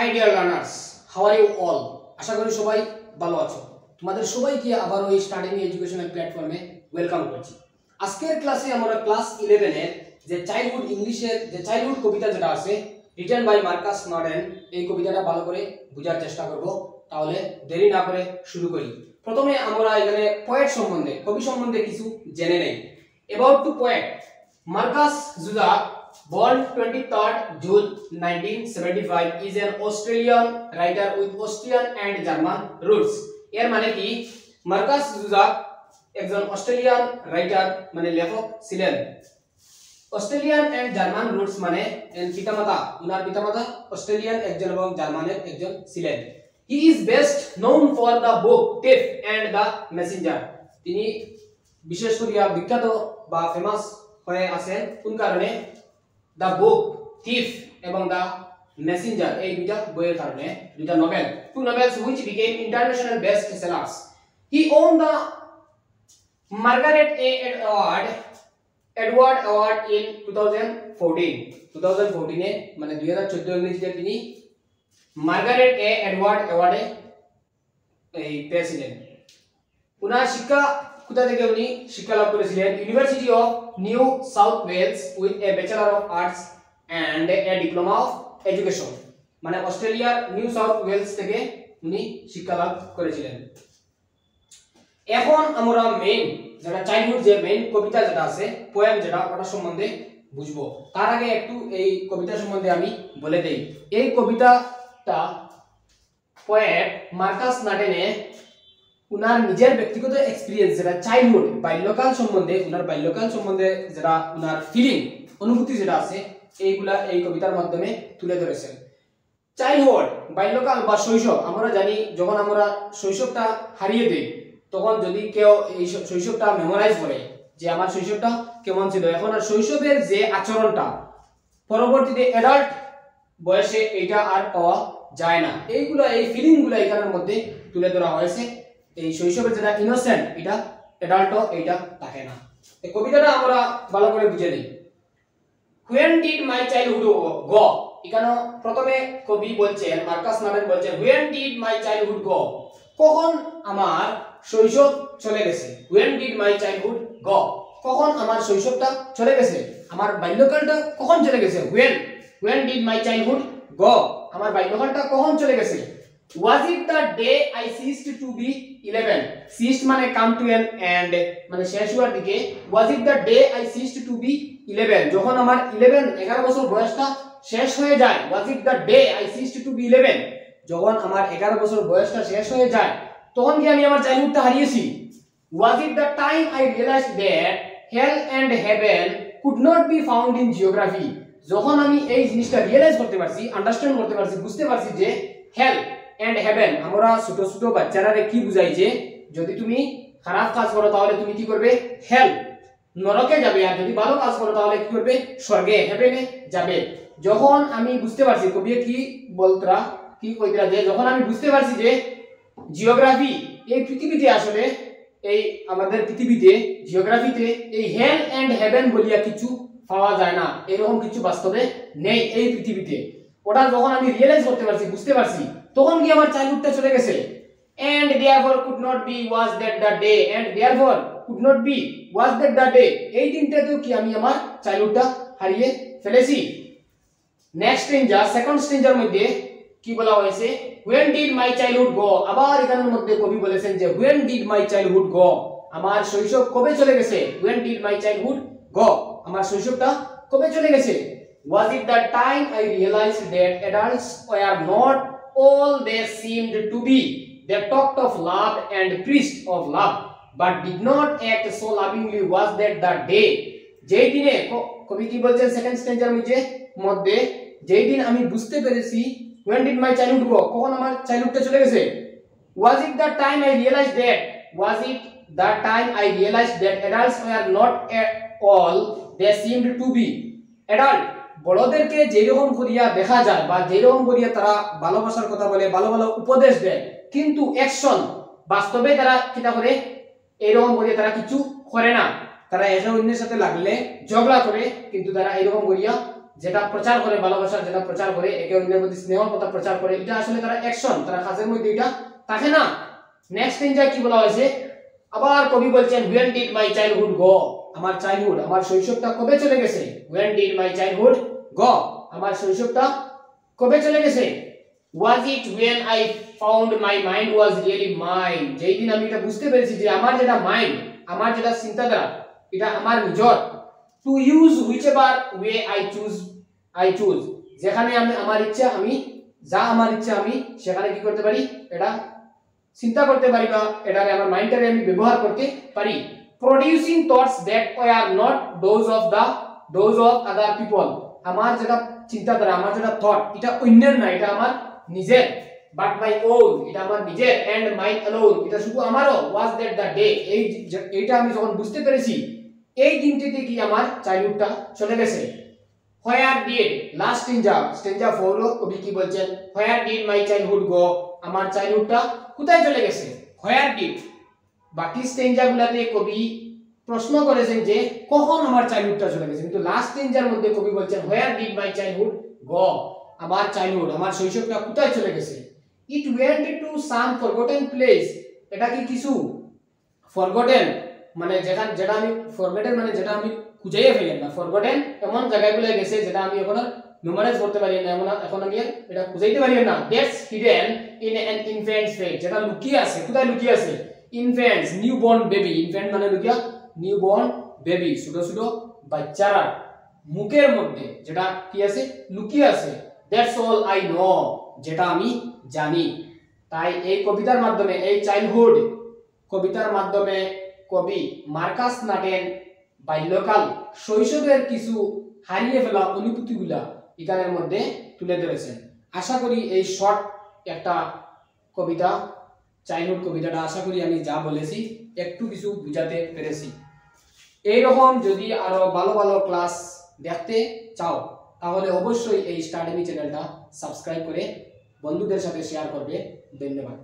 Hi dear learners how are you all আশা করি সবাই ভালো আছো। তোমাদের সবাইকে আবার ওই স্টার্টিং এডুকেশনাল প্ল্যাটফর্মে ওয়েলকাম করছি। আজকের ক্লাসে আমরা ক্লাস ইলেভেনের যে চাইল্ডহুড ইংলিশের যে চাইল্ডহুড কবিতা যেটা আছে রিটার্ন বাই মার্কাস নর্ডেন এই কবিতাটা ভালো করে বোঝার চেষ্টা করব। তাহলে দেরি না করে শুরু করি। প্রথমে আমরা এখানে পোয়েট সম্বন্ধে, কবি সম্বন্ধে কিছু জেনে নেই। About to poet Markus Zusak born 23rd June 1975 is an Australian writer with Austrian and German roots. এর মানে কি? মার্কাস জুজা একজন অস্ট্রেলিয়ান রাইটার মানে লেখক ছিলেন। অস্ট্রেলিয়ান এন্ড জার্মান রুটস মানে পিতামাতা। উনার পিতামাতা অস্ট্রেলিয়ান একজন এবং জার্মানের একজন ছিলেন। He is best known for the book thief and the messenger তিনি বিশেষ করিয়া বিখ্যাত বা ফেমাস হয়ে আছেন। কোন কারণে? দ্য বুক থিফ এবং দ্য মেসেঞ্জার এই দুইটা বইয়ের কারণে, দুইটা novel two novels which became international best sellers he won the Margaret a award Edward award in 2014 2014 এ মানে 2014 ইংরেজিতে তিনি মার্গারেট এ এডওয়ার্ড অ্যাওয়ার্ডে এই পেয়েছিলেন উনার শিক্ষা কোথা থেকে উনি শিক্ষা লাভ করেছিলেন? University of New South Wales with a bachelor of arts and a diploma of education মানে অস্ট্রেলিয়ার নিউ সাউথ ওয়েলস থেকে উনি শিক্ষা লাভ করেছিলেন। এখন আমরা মেইন যেটা চাইল্ডহুড যে মেইন কবিতা যেটা আছে পোয়েম যেটা, ওটা সম্বন্ধে বুঝব। তার আগে একটু এই কবিতা সম্বন্ধে আমি বলে দেই। এই কবিতাটা পোয়েট মার্কাস নাটেনে উনার নিজের ব্যক্তিগত এক্সপিরিয়েন্স যেটা চাইল্ডহুড বাল্যকাল সম্বন্ধে, উনার বাল্যকাল সম্বন্ধে যেটা উনার ফিলিং অনুভূতি যেটা আছে, এইগুলা এই কবিতার মাধ্যমে তুলে ধরেছেন। চাইল্ডহুড বাল্যকাল বা শৈশব, আমরা জানি যখন আমরা শৈশবটা হারিয়ে দিই, তখন যদি কেউ এই শৈশবটা মেমোরাইজ করে যে আমার শৈশবটা কেমন ছিল। এখন আর শৈশবের যে আচরণটা, পরবর্তীতে অ্যাডাল্ট বয়সে এটা আর পাওয়া যায় না। এইগুলো, এই ফিলিংগুলো এখানের মধ্যে তুলে ধরা হয়েছে। এই শৈশবের যেটা ইনোসেন্ট এটা অ্যাডাল্টও এইটা থাকে না। এই কবিতাটা আমরা ভালো করে বুঝে নিই। When did my childhood go. এখানে প্রথমে কবি বলছেন, মার্কাস নামেন বলছেন when did my childhood go কখন আমার শৈশব চলে গেছে? When did my childhood go কখন আমার শৈশবটা চলে গেছে? আমার বাল্যকালটা কখন চলে গেছে? When when did my childhood go আমার বাল্যকালটা কখন চলে গেছে? Was it the day i ceased to be 11 ceased মানে come to an end মানে শেষ হওয়ার দিকে was it the day i ceased to be 11 যখন আমার 11 11 বছর বয়সটা শেষ হয়ে যায় was it the day i ceased to be 11 যখন আমার 11 বছর বয়সটা শেষ হয়ে যায় তখন কি আমি আমার চাইল্ডহুডটা হারিয়েছি was it the time i realized that hell and heaven could not be found in geography যখন আমি এই জিনিসটা রিয়েলাইজ করতে পারছি আন্ডারস্ট্যান্ড করতে পারছি বুঝতে পারছি যে হেল এন্ড হেভেন আমরা ছোট ছোট বাচ্চারা কি বুঝাই যে যদি তুমি খারাপ কাজ করো, তাহলে তুমি কি করবে? হেল নরকে যাবে। আর যদি ভালো কাজ করো, তাহলে কি করবে? স্বর্গে হেভেনে যাবে। যখন আমি বুঝতে পারছি, কবি কি বলতরা, কি কইতরা যে, যখন আমি বুঝতে পারছি যে জিওগ্রাফি এই পৃথিবীতে আসলে, এই আমাদের পৃথিবীতে জিওগ্রাফিতে এই হেল এন্ড হেভেন বলিয়া কিছু পাওয়া যায় না। এরকম কিছু বাস্তবে নেই এই পৃথিবীতে। ওটা যখন আমি রিয়েলাইজ করতে পারছি, বুঝতে পারছি তখন কি আমার চাইল্ড উঠতে চলে গেছে? And there could not be was that the day and there could not be was that the day এই দিনটাতেও কি আমি আমার চাইল্ডটা হারিয়ে ফেলেছি? নেক্সট স্ট্রেঞ্জার সেকেন্ড স্ট্রেঞ্জার মধ্যে কি বলা হয়েছে? When did my childhood go আবার এখানের মধ্যে কবি বলেছেন যে when did my childhood go আমার শৈশব কবে চলে গেছে? When did my childhood go আমার শৈশবটা কবে চলে গেছে? Was it the time I realise that adults were not all they seemed to be they talked of love and preached of love but did not act so lovingly was that the day যেই দিনে কবি কি বলছেন second stranger মধ্যে মধ্যে যেই দিন আমি বুঝতে পেরেছি when did my childhood go কখন আমার চাইল্ডহুডটা চলে গেছে was it the time i realized that was it the time i realized that adults were not at all they seemed to be adult বড়দেরকে যেরকম করিয়া দেখা যায় বা যেরকম করিয়া তারা ভালোবাসার কথা বলে, ভালো ভালো উপদেশ দেয়, কিন্তু অ্যাকশন বাস্তবে তারা কিটা করে? এরকম করিয়া তারা কিছু করে না। তারা এসে অন্যের সাথে লাগলে ঝগড়া করে, কিন্তু তারা এরকম করিয়া যেটা প্রচার করে ভালোবাসার যেটা প্রচার করে, একে অন্যের প্রতি স্নেহ কথা প্রচার করে, এটা আসলে তারা অ্যাকশন তারা কাজের মধ্যে এটা থাকে না। নেক্সট এনজয় কি বলা হয়েছে? আবার কবি বলছেন, when did my childhood go? আমার চাইল্ডহুড আমার শৈশবটা কবে চলে গেছে? When did my childhood go? আমার শৈশবটা কবে চলে গেছে? Was it when i found my mind was really mine? যেই দিন আমি এটা বুঝতে পেরেছি যে আমার যেটা মাইন্ড আমার যেটা চিন্তাধারা, এটা আমার নিজর। To use whichever way I choose I choose যেখানে আমি আমার ইচ্ছা, আমি, যা আমার ইচ্ছা, আমি সেখানে কি করতে পারি? এটা চিন্তা করতে পারি বা এটারে, আমার মাইন্ডটারে আমি ব্যবহার করতে পারি। Producing thoughts that are not those of the those of other people আমার যেটা চিন্তাধারা, আমার যেটা থট এটা অন্যের না, এটা আমার নিজের। বাট মাই ওন এটা আমার নিজের। এন্ড মাই অ্যালোন এটা শুধু আমারও। ওয়াজ দ্যাট দ্য ডে এই এইটা আমি যখন বুঝতে পেরেছি, এই দিনটিতে কি আমার চাইল্ডহুডটা চলে গেছে? Where did last stanza stanza four কবি কি বলছেন? Where did my childhood go আমার চাইল্ডহুডটা কোথায় চলে গেছে? হোয়ার ডিড বাকি স্টেঞ্জা গুলাতে কবি প্রশ্ন করেছেন যে, কখন আমার চাইল্ডহুডটা চলে গেছে? কিন্তু লাস্ট স্টেঞ্জার মধ্যে কবি বলছেন where did my childhood go আমার চাইল্ডহুড আমার শৈশবটা কোথায় চলে গেছে? It went to some forgotten place এটা কি কিছু? ফরগটেন মানে যেটা যেটা আমি ফরগটেন মানে যেটা আমি খুঁজেই ফেলেন না। ফরগটেন এমন জায়গাগুলো গেছে যেটা আমি এখন মেমোরাইজ করতে পারি না, এমন এখন আমি এটা খুঁজাইতে পারি না। That's hidden in an infant's face যেটা লুকিয়ে আছে, কোথায় লুকিয়ে আছে? Infants new born baby infant মানে লুকিয়া নিউ বর্ন বেবি ছোট ছোট বাচ্চারা মুখের মধ্যে যেটা কি আছে? লুকিয়ে আছে। দ্যাটস অল আই নো যেটা আমি জানি। তাই এই কবিতার মাধ্যমে, এই চাইল্ডহুড কবিতার মাধ্যমে কবি মার্কাস নাটেন বাল্যকাল শৈশবের কিছু হারিয়ে ফেলা অনুভূতিগুলা এখানের মধ্যে তুলে ধরেছেন। আশা করি এই শর্ট একটা কবিতা চাইল্ডহুড কবিতাটা, আশা করি আমি যা বলেছি, একটু কিছু বুঝাতে পেরেছি। এইরকম যদি আরও ভালো ভালো ক্লাস দেখতে চাও, তাহলে অবশ্যই এই স্টাডিমি চ্যানেলটা সাবস্ক্রাইব করে বন্ধুদের সাথে শেয়ার করবে। ধন্যবাদ।